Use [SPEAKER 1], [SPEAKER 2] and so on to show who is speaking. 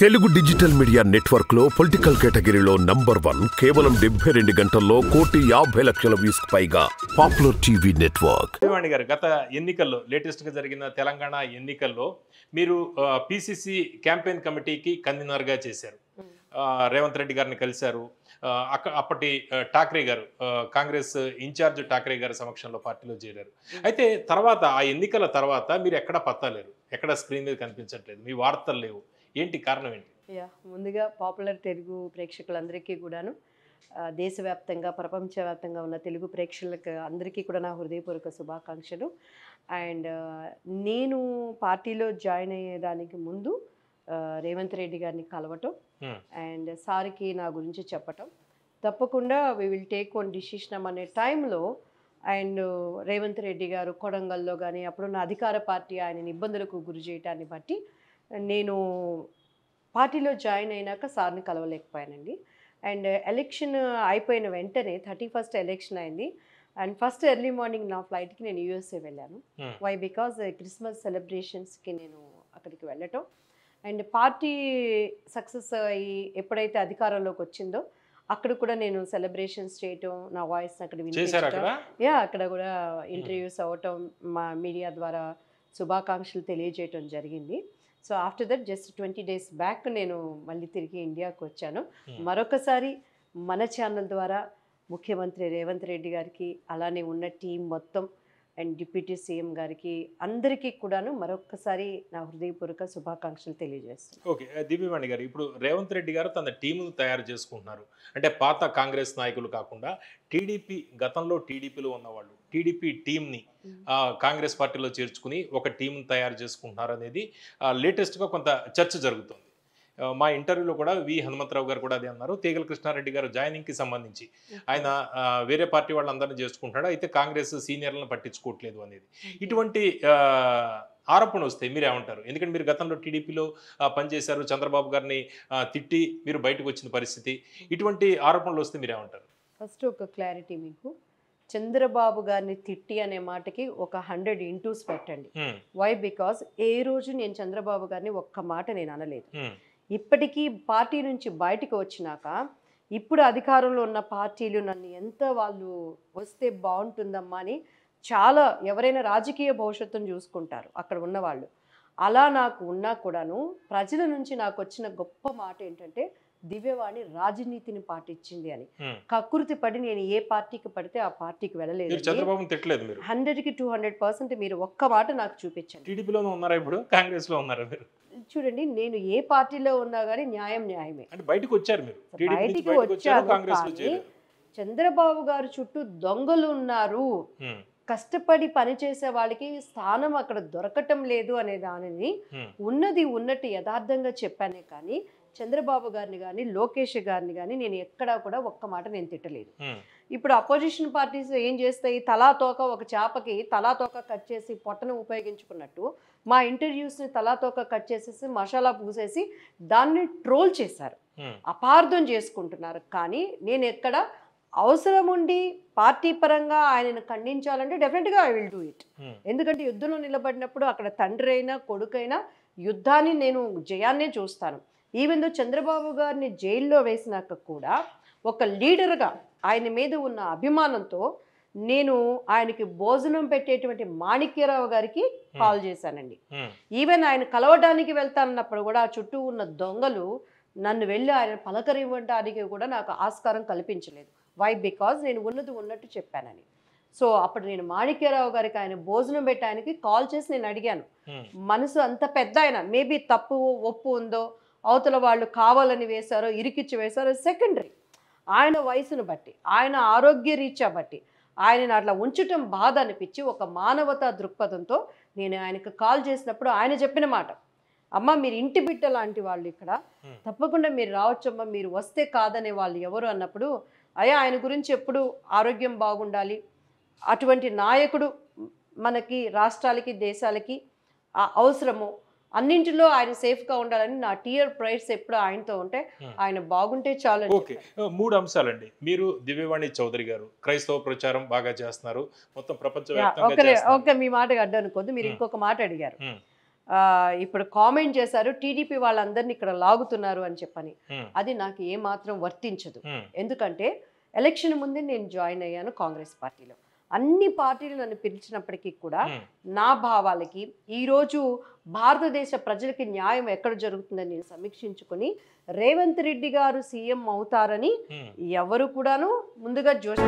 [SPEAKER 1] Telugu digital media నెట్వర్క్లో political కేటగిరీలో number one కేవలం డెబ్బై రెండు గంటల్లో కోటి యాభై లక్షల వ్యూస్ పైగా పాపులర్ టీవీ నెట్వర్క్.
[SPEAKER 2] గారు గత ఎన్నికల్లో లేటెస్ట్గా జరిగిన తెలంగాణ ఎన్నికల్లో మీరు పిసిసి క్యాంపెయిన్ కమిటీకి కన్వీనర్గా చేశారు. రేవంత్ రెడ్డి గారిని కలిశారు. అక్క అప్పటి ఠాక్రే గారు కాంగ్రెస్ ఇన్ఛార్జ్ ఠాక్రే గారి సమక్షంలో పార్టీలో చేరారు. అయితే తర్వాత ఆ ఎన్నికల తర్వాత మీరు ఎక్కడ పత్తాలేరు ఎక్కడ స్క్రీన్ మీద కనిపించట్లేదు. మీ వార్తలు లేవు. ఏంటి కారణం ఏంటి?
[SPEAKER 3] యా ముందుగా పాపులర్ తెలుగు ప్రేక్షకులందరికీ కూడాను దేశవ్యాప్తంగా ప్రపంచవ్యాప్తంగా ఉన్న తెలుగు ప్రేక్షకులకు అందరికీ కూడా నా హృదయపూర్వక శుభాకాంక్షలు. అండ్ నేను పార్టీలో జాయిన్ అయ్యేదానికి ముందు రేవంత్ రెడ్డి గారిని కలవటం
[SPEAKER 2] Hmm.
[SPEAKER 3] అండ్ సార్కి నా గురించి చెప్పటం. తప్పకుండా we will take one decision అనే టైంలో అండ్ రేవంత్ రెడ్డి గారు కొడంగల్లో కానీ అప్పుడున్న అధికార పార్టీ ఆయన ఇబ్బందులకు గురి చేయటాన్ని బట్టి నేను పార్టీలో జాయిన్ అయినాక సార్ని కలవలేకపోయానండి. అండ్ ఎలక్షన్ అయిపోయిన వెంటనే థర్టీ ఫస్ట్ ఎలక్షన్ అయింది. అండ్ ఫస్ట్ ఎర్లీ మార్నింగ్ నా ఫ్లైట్కి నేను యూఎస్ఏ వెళ్ళాను.
[SPEAKER 2] Hmm.
[SPEAKER 3] వై? బికాజ్ క్రిస్మస్ సెలబ్రేషన్స్కి నేను అక్కడికి వెళ్ళటం. అండ్ పార్టీ సక్సెస్ అయ్యి ఎప్పుడైతే అధికారంలోకి వచ్చిందో అక్కడ కూడా నేను సెలబ్రేషన్స్ చేయటం నా వాయిస్ అక్కడ
[SPEAKER 2] అక్కడ?
[SPEAKER 3] యా అక్కడ కూడా ఇంటర్వ్యూస్ అవ్వటం మా మీడియా ద్వారా శుభాకాంక్షలు తెలియజేయటం జరిగింది. So after that just twenty days back నేను మళ్ళీ తిరిగి ఇండియాకు వచ్చాను
[SPEAKER 2] Hmm.
[SPEAKER 3] మరొకసారి మన ఛానల్ ద్వారా ముఖ్యమంత్రి రేవంత్ రెడ్డి గారికి అలానే ఉన్న టీం మొత్తం అండ్ డిప్యూటీ సీఎం గారికి అందరికీ కూడాను మరొకసారి నా హృదయపూర్వక శుభాకాంక్షలు తెలియజేస్తాను
[SPEAKER 2] ఓకే దివ్యవాణి గారు ఇప్పుడు రేవంత్ రెడ్డి గారు తన టీమును తయారు చేసుకుంటున్నారు. అంటే పాత కాంగ్రెస్ నాయకులు కాకుండా టీడీపీ గతంలో టీడీపీలో ఉన్నవాళ్ళు టీడీపీ టీంని కాంగ్రెస్ పార్టీలో చేర్చుకుని ఒక టీంను తయారు చేసుకుంటున్నారు అనేది లేటెస్ట్గా కొంత చర్చ జరుగుతుంది. మా ఇంటర్వ్యూలో కూడా వి హనుమంతరావు గారు కూడా అదే అన్నారు. తీగల కృష్ణారెడ్డి గారు జాయినింగ్కి సంబంధించి. ఆయన వేరే పార్టీ వాళ్ళందరినీ చేసుకుంటున్నాడు? అయితే కాంగ్రెస్ సీనియర్లను పట్టించుకోవట్లేదు అనేది. ఇటువంటి ఆరోపణ వస్తాయి మీరు ఏమంటారు? ఎందుకంటే మీరు గతంలో టీడీపీలో పనిచేశారు చంద్రబాబు గారిని తిట్టి మీరు బయటకు వచ్చిన పరిస్థితి. ఇటువంటి ఆరోపణలు వస్తే మీరు ఏమంటారు?
[SPEAKER 3] ఫస్ట్ ఒక క్లారిటీ మీకు. చంద్రబాబు గారిని తిట్టి అనే మాటకి ఒక హండ్రెడ్ ఇంటూస్ పెట్టండి. వై బికాస్ ఏ రోజు నేను చంద్రబాబు గారిని ఒక్క మాట నేను అనలేదు. ఇప్పటికీ పార్టీ నుంచి బయటకు వచ్చినాక ఇప్పుడు అధికారంలో ఉన్న పార్టీలు నన్ను ఎంత వాళ్ళు వస్తే బాగుంటుందమ్మా అని చాలా ఎవరైనా రాజకీయ భవిష్యత్తును చూసుకుంటారు అక్కడ ఉన్నవాళ్ళు. అలా నాకు ఉన్నా కూడాను ప్రజల నుంచి నాకు వచ్చిన గొప్ప మాట ఏంటంటే దివ్యవాణి రాజనీతిని పాటించింది అని. కకృతి పడి నేను ఏ పార్టీకి పడితే ఆ పార్టీకి వెళ్ళలేదు
[SPEAKER 2] చంద్రబాబుని తిట్టలేదు మీరు.
[SPEAKER 3] హండ్రెడ్కి టూ హండ్రెడ్ పర్సెంట్ మీరు ఒక్క మాట నాకు చూపించండి.
[SPEAKER 2] టీడీపీలోనే ఉన్నారా ఇప్పుడు? కాంగ్రెస్లో ఉన్నారా మీరు?
[SPEAKER 3] చూడండి నేను ఏ పార్టీలో ఉన్నా కానీ న్యాయం న్యాయమే.
[SPEAKER 2] అంటే బయటకు వచ్చారు మీరు.
[SPEAKER 3] బయటికి
[SPEAKER 2] వచ్చారు కాంగ్రెస్లో
[SPEAKER 3] కానీ చంద్రబాబు గారు చుట్టూ దొంగలు ఉన్నారు. కష్టపడి పనిచేసే వాళ్ళకి స్థానం అక్కడ దొరకటం లేదు అనే దానిని ఉన్నది ఉన్నట్టు యథార్థంగా చెప్పానే కానీ చంద్రబాబు గారిని కానీ లోకేష్ గారిని కానీ నేను ఎక్కడా కూడా ఒక్క మాట నేను తిట్టలేదు. ఇప్పుడు అపోజిషన్ పార్టీస్ ఏం చేస్తాయి? తలా తోక ఒక చేపకి తలా తోక కట్ చేసి పొట్టను ఉపయోగించుకున్నట్టు మా ఇంటర్వ్యూస్ని తలా తోక కట్ చేసేసి మసాలా పూసేసి దాన్ని ట్రోల్ చేశారు. అపార్థం చేసుకుంటున్నారు. కానీ నేను ఎక్కడ అవసరం ఉండి పార్టీ పరంగా ఆయనను ఖండించాలంటే డెఫినెట్గా ఐ విల్ డూ ఇట్ ఎందుకంటే యుద్ధంలో నిలబడినప్పుడు అక్కడ తండ్రి అయినా కొడుకైనా యుద్ధాన్ని నేను జయాన్నే చూస్తాను. ఈవెన్ దో చంద్రబాబు గారిని జైల్లో వేసినాక కూడా ఒక లీడర్గా ఆయన మీద ఉన్న అభిమానంతో నేను ఆయనకి భోజనం పెట్టేటువంటి మాణిక్యరావు గారికి కాల్ చేశానండి. ఈవెన్ ఆయన కలవడానికి వెళ్తానన్నప్పుడు కూడా ఆ చుట్టూ ఉన్న దొంగలు నన్ను వెళ్ళి ఆయన పలకరివ్వడానికి కూడా నాకు ఆస్కారం కల్పించలేదు. వై బికాజ్ నేను ఉన్నది ఉన్నట్టు చెప్పానని. సో అప్పుడు నేను మాణిక్యరావు గారికి ఆయన భోజనం పెట్టడానికి కాల్ చేసి నేను అడిగాను. మనసు అంత పెద్ద ఆయన. మేబీ తప్పు ఒప్పు ఉందో అవతల వాళ్ళు కావాలని వేశారో ఇరికిచ్చి వేశారో సెకండరీ ఆయన వయసును బట్టి ఆయన ఆరోగ్య రీత్యా బట్టి ఆయనను అట్లా ఉంచటం బాధ అనిపించి ఒక మానవతా దృక్పథంతో నేను ఆయనకు కాల్ చేసినప్పుడు ఆయన చెప్పిన మాట. అమ్మ మీరు ఇంటి బిడ్డ లాంటి వాళ్ళు ఇక్కడ. తప్పకుండా మీరు రావచ్చమ్మా మీరు వస్తే కాదనే వాళ్ళు ఎవరు? అన్నప్పుడు అయ్యా ఆయన గురించి ఎప్పుడు ఆరోగ్యం బాగుండాలి? అటువంటి నాయకుడు మనకి రాష్ట్రాలకి దేశాలకి ఆ అవసరము. అన్నింటిలో ఆయన సేఫ్గా ఉండాలని నా టీయర్ ప్రైస్ ఎప్పుడు ఆయనతో ఉంటే
[SPEAKER 2] Hmm.
[SPEAKER 3] ఆయన బాగుంటే చాలు
[SPEAKER 2] ఓకే. మూడు అంశాలండి. మీరు దివ్యవాణి చౌదరి గారు క్రైస్తవ ప్రచారం బాగా చేస్తున్నారు. మొత్తం చేస్తున్నారు.
[SPEAKER 3] ఓకే మీ మాటకు అడ్డు అనుకోద్దు మీరు
[SPEAKER 2] Hmm.
[SPEAKER 3] ఇంకొక మాట అడిగారు.
[SPEAKER 2] Hmm.
[SPEAKER 3] ఇప్పుడు కామెంట్ చేశారు టీడీపీ వాళ్ళందరినీ ఇక్కడ లాగుతున్నారు అని చెప్పని. అది నాకు ఏమాత్రం వర్తించదు. ఎందుకంటే ఎలక్షన్ ముందే నేను జాయిన్ అయ్యాను కాంగ్రెస్ పార్టీలో. అన్ని పార్టీలు నన్ను పిలిచినప్పటికీ కూడా నా భావాలకి ఈరోజు భారతదేశ ప్రజలకి న్యాయం ఎక్కడ జరుగుతుందని నేను సమీక్షించుకొని రేవంత్ రెడ్డి గారు సీఎం అవుతారని. ఎవరు కూడాను ముందుగా జోష్